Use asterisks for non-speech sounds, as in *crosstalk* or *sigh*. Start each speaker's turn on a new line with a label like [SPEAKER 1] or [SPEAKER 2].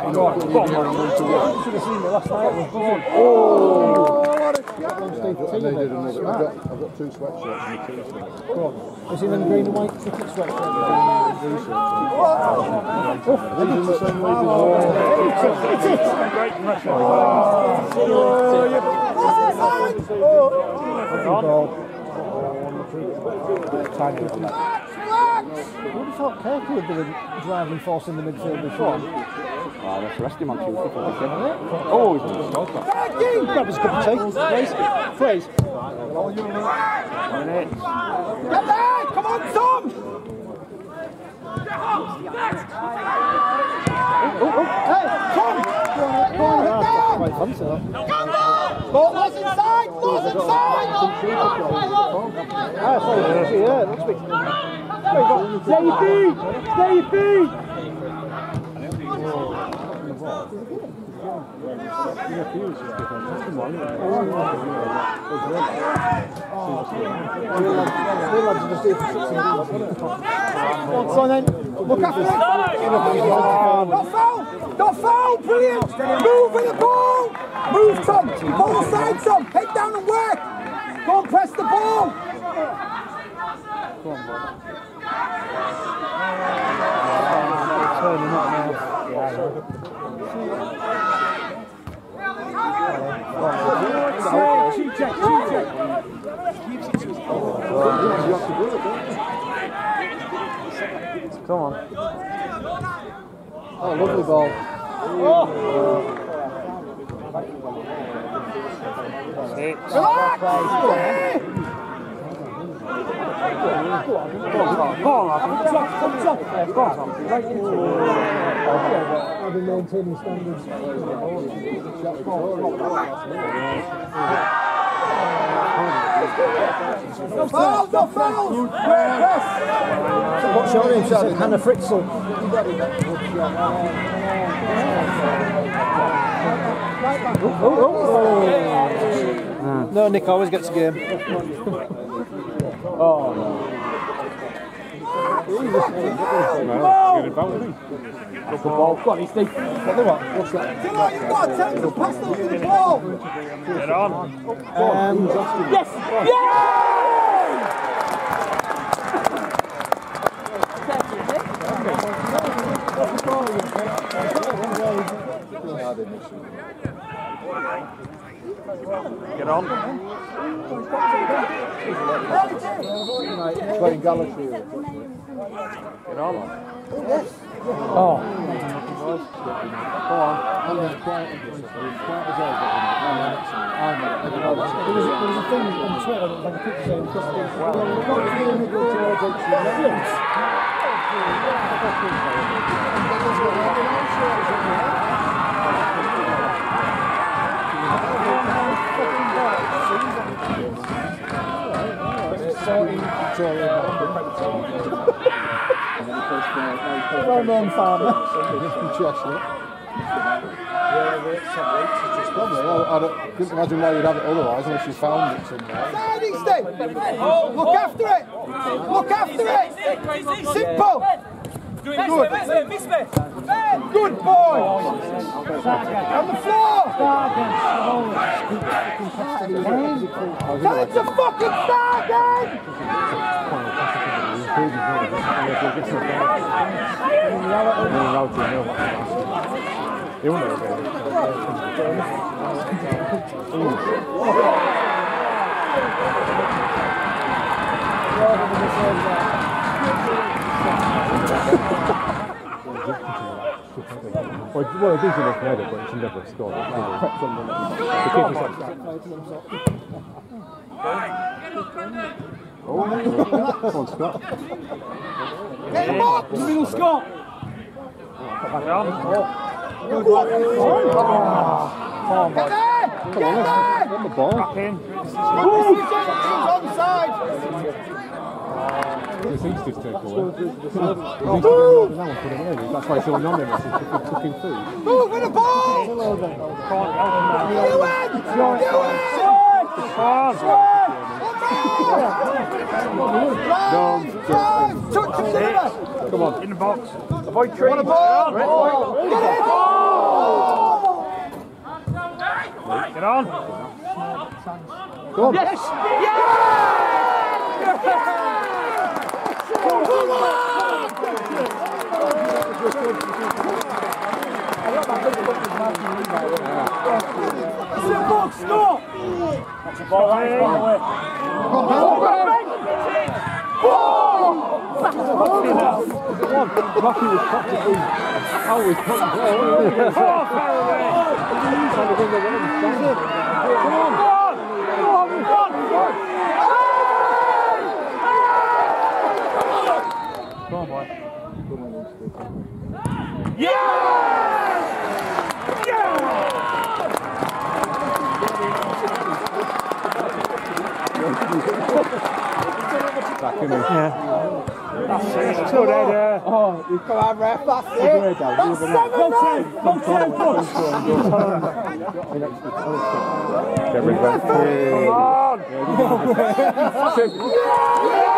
[SPEAKER 1] getting putting your gear and run to work.
[SPEAKER 2] should have seen me last night. It was
[SPEAKER 1] Oh!
[SPEAKER 2] Taylor
[SPEAKER 1] they
[SPEAKER 2] made
[SPEAKER 1] did
[SPEAKER 2] a.
[SPEAKER 1] I've got, I've got two sweatshirts and a t-shirt.
[SPEAKER 2] Go on. Is he in the green and white cricket sweatshirt?
[SPEAKER 1] These are the same ways as well.
[SPEAKER 3] Great pressure.
[SPEAKER 2] Tiny little net. I would have thought Kirky would be the driving force in the midfield before.
[SPEAKER 4] Ah, let's arrest him on Tuesday for the. Oh, he's going to stop that.
[SPEAKER 2] Grab his cup of tea. Phrase. Phrase.
[SPEAKER 5] Get there! Come on, Tom!
[SPEAKER 2] Hey, Tom! Go on, go on, hit down! Quite fancy that.
[SPEAKER 5] Ball's inside! Ball's inside!
[SPEAKER 2] Ah, sorry, yeah, let's be. Stay your feet! Stay your feet! So then, look after it.
[SPEAKER 5] Not foul! Not foul! Brilliant! Move with the ball! Move, Tom! Ball side, Tom! Head down and work! Go and press the ball!
[SPEAKER 2] Turning up now. Yeah, I know.
[SPEAKER 1] You have to do it, don't you?
[SPEAKER 2] Come on.
[SPEAKER 1] Oh, lovely ball.
[SPEAKER 2] I've been maintaining standards.
[SPEAKER 5] No foul! No foul! Press!
[SPEAKER 2] What's your name, Charlie? Hannah Fritzl. No, Nick always gets a game. *laughs*
[SPEAKER 4] Good ball. Go on, he's deep.
[SPEAKER 1] What's that?
[SPEAKER 5] Come on, you've got him to pass those the ball!
[SPEAKER 3] Get on.
[SPEAKER 2] Um,
[SPEAKER 5] Yes! Yes!
[SPEAKER 3] Get on.
[SPEAKER 1] Playing Galaxy.
[SPEAKER 3] Get on.
[SPEAKER 2] oh, there was, there was a thing on Twitter, that was like a picture saying, because well,
[SPEAKER 1] We're
[SPEAKER 2] farmer.
[SPEAKER 1] Probably. I, I don't, couldn't imagine why you'd have it otherwise unless you found it somewhere.
[SPEAKER 5] Side, Easton! Look after it! Look after it! Simple! Good. Good boy! On the floor! Him to fucking start again! *laughs*
[SPEAKER 6] Well, it is enough header, but it's never scored. Like, Come on, Scott.
[SPEAKER 5] Get him up!
[SPEAKER 2] Scott.
[SPEAKER 3] Get on.
[SPEAKER 5] Get there! Get there!
[SPEAKER 6] On the ball.
[SPEAKER 3] Back in
[SPEAKER 6] because he's just turned away. That's why he's anonymous, he's cooking, cooking food.
[SPEAKER 5] Move with the ball! You win! You win! Touch him in the middle! Come on.
[SPEAKER 3] In the box. Avoid tree.
[SPEAKER 5] Want a ball? ball. Get it! Ball.
[SPEAKER 6] Get on!
[SPEAKER 5] Go on.
[SPEAKER 1] Yes!
[SPEAKER 5] Yes! yes! yes! Come on. Back in there.
[SPEAKER 6] Good header.
[SPEAKER 5] Oh, you come on, ref. That's it. That's
[SPEAKER 3] Seven men!
[SPEAKER 5] Come ten, push. Get rid of that.
[SPEAKER 6] Come on.
[SPEAKER 5] Yeah,